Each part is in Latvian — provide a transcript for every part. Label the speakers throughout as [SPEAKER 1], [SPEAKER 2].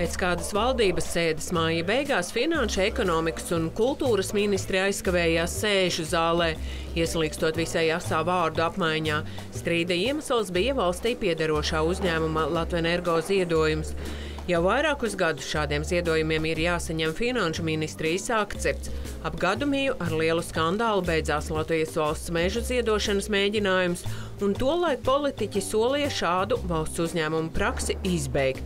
[SPEAKER 1] Pēc kādas valdības sēdes māja beigās Finanšu, ekonomikas un kultūras ministri aizkavējās sēžu zālē, ieslīgstot visai asā vārdu apmaiņā. Strīda iemesls bija valstī piederošā uzņēmuma Latvijas energo ziedojums. Jau vairākus gadus šādiem ziedojumiem ir jāsaņem Finanšu ministrijas akcepts. Ap gadu mīju ar lielu skandālu beidzās Latvijas valsts meža ziedošanas mēģinājums, un tolaik politiķi solīja šādu valsts uzņēmumu praksi izbeigt.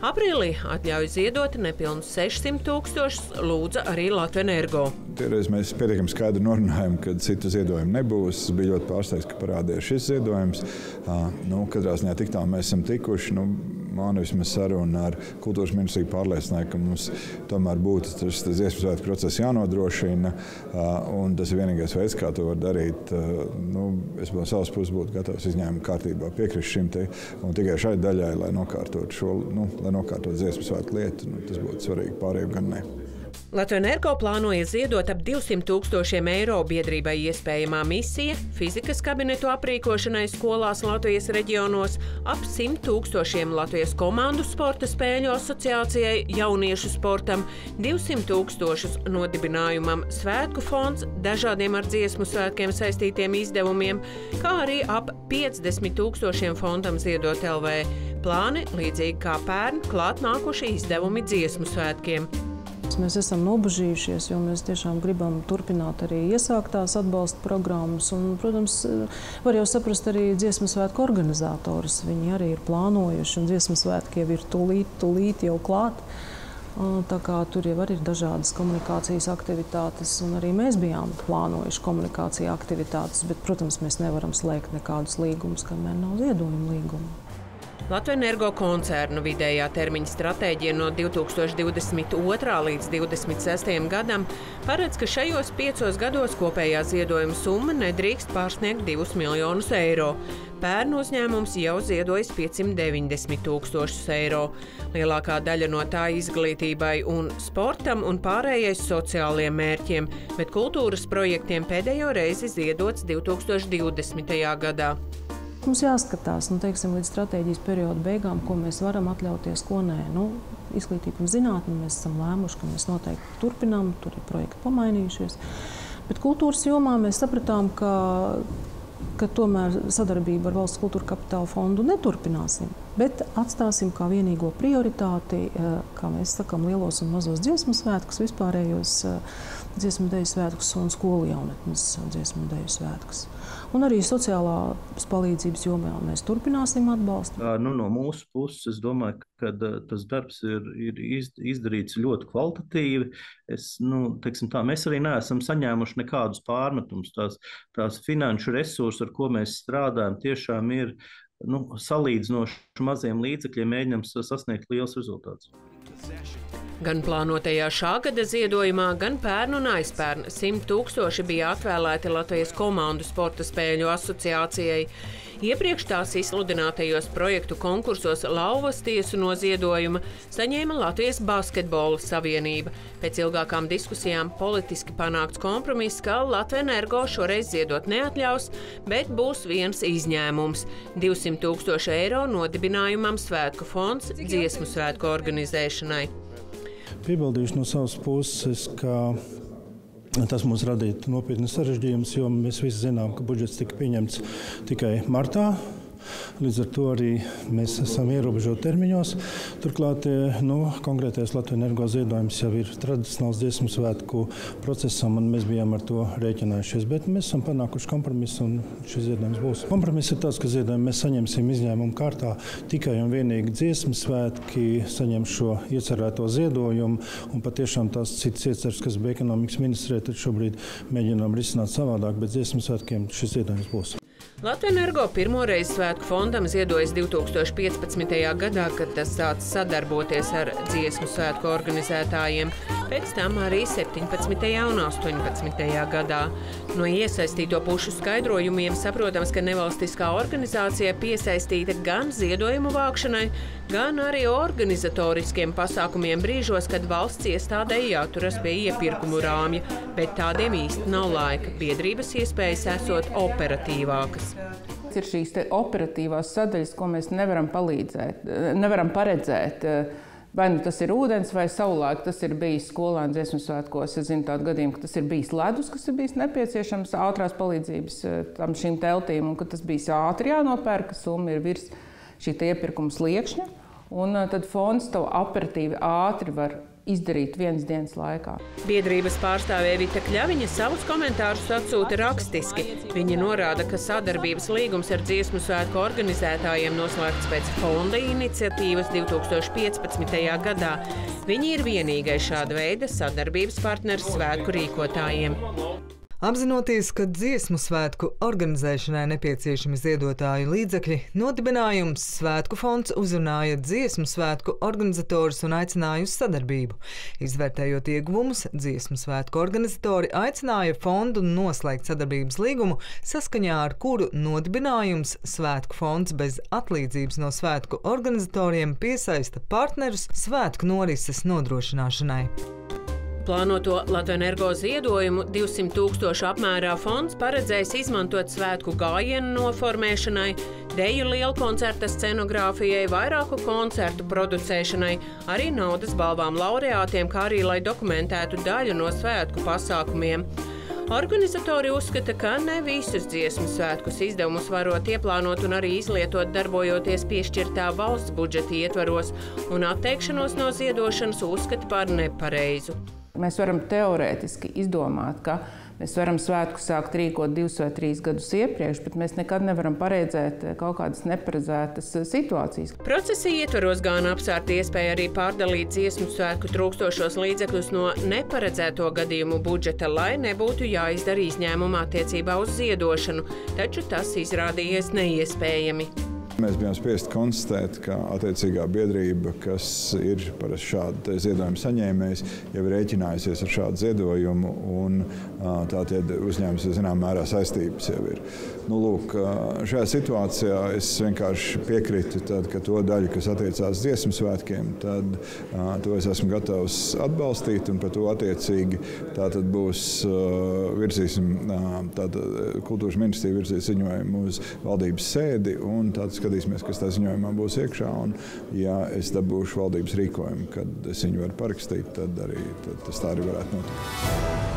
[SPEAKER 1] Aprīlī atļauju ziedot nepilnus 600 tūkstošus, lūdza arī Latvijas energo.
[SPEAKER 2] Toreiz mēs pietiekami skaidri norunājām, ka citu ziedojumu nebūs. Es biju ļoti pārsteigts, ka parādījās šis ziedojums. Nu, katrā ziņā tik tālu mēs esam tikuši. Nu, man vismaz saruna ar kultūras ministriju pārliecināja, ka mums tomēr būtu tas, tas svētku process jānodrošina. Un tas ir vienīgais veids, kā to var darīt. Nu, es no savas puses būtu gatavs izņēmuma kārtībā piekrist šim te, un tikai šai daļai, lai nokārtotu šo, nu, lai nokārtot dziesmu svētku lietu. Nu, tas būtu svarīgi pārējiem gan ne.
[SPEAKER 1] Latvijas energo plānoja ziedot ap 200 tūkstošiem eiro biedrībai iespējamā misija, fizikas kabinetu aprīkošanai skolās Latvijas reģionos, ap 100 tūkstošiem Latvijas komandu sporta spēļu asociācijai, jauniešu sportam, 200 tūkstošus nodibinājumam Svētku fonds, dažādiem ar dziesmu svētkiem saistītiem izdevumiem, kā arī ap 50 tūkstošiem fondam ziedot LV. Plāni, līdzīgi kā pērn, klāt nākuši izdevumi dziesmu svētkiem.
[SPEAKER 3] Mēs esam nobežījušies, jo mēs tiešām gribam turpināt arī iesāktās atbalsta programmas. Un, protams, var jau saprast arī dziesmu svētku organizatorus. Viņi arī ir plānojuši, un dziesmu svētki jau ir tūlīt, tūlīt jau klāt. Tā kā tur jau ir dažādas komunikācijas aktivitātes, un arī mēs bijām plānojuši komunikācijas aktivitātes, bet, protams, mēs nevaram slēgt nekādus līgumus, kamēr nav ziedojuma līguma.
[SPEAKER 1] Latvijas energo koncernu vidējā termiņa stratēģija no 2022. līdz 2026. gadam paredz, ka šajos piecos gados kopējā ziedojuma summa nedrīkst pārsniegt 2 miljonus eiro. Pērn uzņēmums jau ziedojis 590 tūkstošus eiro. Lielākā daļa no tā izglītībai un sportam un pārējais sociālajiem mērķiem, bet kultūras projektiem pēdējo reizi ziedots 2020. gadā.
[SPEAKER 3] Mums jāskatās nu, teiksim, līdz stratēģijas perioda beigām, ko mēs varam atļauties, ko nē. Nu, izglītība un zinātnē mēs esam lēmuši, ka mēs noteikti turpinām, tur ir projekti pamainījušies. Bet kultūras jomā mēs sapratām, ka, ka tomēr sadarbību ar Valsts kultūra kapitāla fondu neturpināsim. Bet atstāsim kā vienīgo prioritāti, eh, kā mēs sakām, lielos un mazos dziesmu svētkus, vispārējos eh, dziesmu deju svētkus un skolu jaunatnes dziesmu deju svētkus. Un arī sociālās palīdzības jomā mēs turpināsim atbalstu.
[SPEAKER 4] Nu, no mūsu puses, es domāju, ka tas darbs ir, ir izdarīts ļoti kvalitatīvi. Es, nu, tā, mēs arī neesam saņēmuši nekādus pārmetumus. Tās, tās finanšu resursi, ar ko mēs strādājam, tiešām ir nu, salīdzinoši maziem līdzekļiem, mēģinām sasniegt liels rezultāts.
[SPEAKER 1] Gan plānotajā šā gada ziedojumā, gan pērn un aizpērn 100 tūkstoši bija atvēlēti Latvijas komandu sporta spēļu asociācijai. Iepriekš tās izsludinātajos projektu konkursos lauvas tiesu no ziedojuma saņēma Latvijas Basketbola Savienība. Pēc ilgākām diskusijām politiski panākts kompromiss, ka Latvijas energo šoreiz ziedot neatļaus, bet būs viens izņēmums - 200 tūkstoši eiro nodibinājumam Svētku fonds dziesmu svētku organizēšanai.
[SPEAKER 5] Piebildīšu no savas puses, ka Tas mums radīja nopietnas sarežģījumus, jo mēs visi zinām, ka budžets tika pieņemts tikai martā. Līdz ar to arī mēs esam ierobežoti termiņos. Turklāt eh, nu, konkrētais Latvijas energo ziedojums jau ir tradicionāls dziesmu svētku procesam, un mēs bijām ar to rēķinājušies. Bet mēs esam panākuši kompromisu, un šis ziedojums būs. Kompromiss ir tāds, ka ziedojumu mēs saņemsim izņēmumu kārtā. Tikai un vienīgi dziesmu svētki saņem šo iecerēto ziedojumu, un patiešām tās citas ieceres, kas bija ekonomikas ministrē, tad šobrīd mēģinām risināt savādāk, bet dziesmu svētkiem šis ziedojums būs.
[SPEAKER 1] Latvijas energo pirmoreiz svētku fondam ziedojas 2015. gadā, kad tas sāca sadarboties ar dziesmu svētku organizētājiem, pēc tam arī 17. un 18. gadā. No iesaistīto pušu skaidrojumiem saprotams, ka nevalstiskā organizācija piesaistīta gan ziedojumu vākšanai, gan arī organizatoriskiem pasākumiem brīžos, kad valsts iestādēji jāturas pie iepirkumu rāmja, bet tādiem īsti nav laika. Biedrības iespējas esot operatīvākas.
[SPEAKER 6] Ir šīs operatīvās sadaļas, ko mēs nevaram palīdzēt, nevaram paredzēt. Vai nu tas ir ūdens, vai saulēk tas ir bijis skolēnu dziesmu svētkos. Es zinu tādu gadījumu, ka tas ir bijis ledus, kas ir bijis nepieciešams ātrās palīdzības eh, tam šīm teltīm, un ka tas bijis ātri jānopērk, ka summa ir virs šī iepirkuma sliekšņa. Un eh, tad fonds to operatīvi ātri var izdarīt vienas dienas laikā.
[SPEAKER 1] Biedrības pārstāvē Vita Kļaviņa savus komentārus atsūta rakstiski. Viņa norāda, ka sadarbības līgums ar dziesmu svētku organizētājiem noslēgts pēc fonda iniciatīvas 2015. gadā. Viņi ir vienīgais šāda veida sadarbības partneris svētku rīkotājiem.
[SPEAKER 7] Apzinoties, ka dziesmu svētku organizēšanai nepieciešami ziedotāju līdzekļi, nodibinājums Svētku fonds uzrunāja dziesmu svētku organizatorus un aicināja uz sadarbību. Izvērtējot ieguvumus, dziesmu svētku organizatori aicināja fondu noslēgt sadarbības līgumu, saskaņā ar kuru nodibinājums Svētku fonds bez atlīdzības no svētku organizatoriem piesaista partnerus svētku norises nodrošināšanai.
[SPEAKER 1] Plānoto Latvijas energo ziedojumu 200 tūkstošu apmērā fonds paredzējis izmantot svētku gājienu noformēšanai, deju lielkoncerta scenogrāfijai, vairāku koncertu producēšanai, arī naudas balvām laureātiem, kā arī lai dokumentētu daļu no svētku pasākumiem. Organizatori uzskata, ka ne visus dziesmu svētkus izdevumus varot ieplānot un arī izlietot darbojoties piešķirtā valsts budžeta ietvaros, un atteikšanos no ziedošanas uzskata par nepareizu.
[SPEAKER 6] Mēs varam teorētiski izdomāt, ka mēs varam svētku sākt rīkot divus vai trīs gadus iepriekš, bet mēs nekad nevaram paredzēt kaut kādas neparedzētas situācijas.
[SPEAKER 1] Procesa ietvaros gan apsvērt iespēju arī pārdalīt dziesmu svētku trūkstošos līdzekļus no neparedzēto gadījumu budžeta, lai nebūtu jāizdara izņēmuma attiecībā uz ziedošanu, taču tas izrādījies neiespējami.
[SPEAKER 2] Mēs bijām spiest konstatēt, ka attiecīgā biedrība, kas ir parasti šāda ziedojuma saņēmējs, jau ir rēķinājusies ar šādu ziedojumu, un tātad uzņēmums ir zināmā mērā saistības jau ir. Nu, lūk, šajā situācijā es vienkārši piekrītu, tad, ka to daļu, kas attiecās dziesmu svētkiem, tad to es esmu gatavs atbalstīt, un par to attiecīgi būs virzīsim, tātad, kultūras ministrija virzīs ziņojumu uz valdības sēdi. Tad skatīsimies, kas tajā ziņojumā būs iekšā. Un, ja es dabūšu valdības rīkojumu, kad es viņu varu parakstīt, tad arī tad tas tā arī varētu notikt.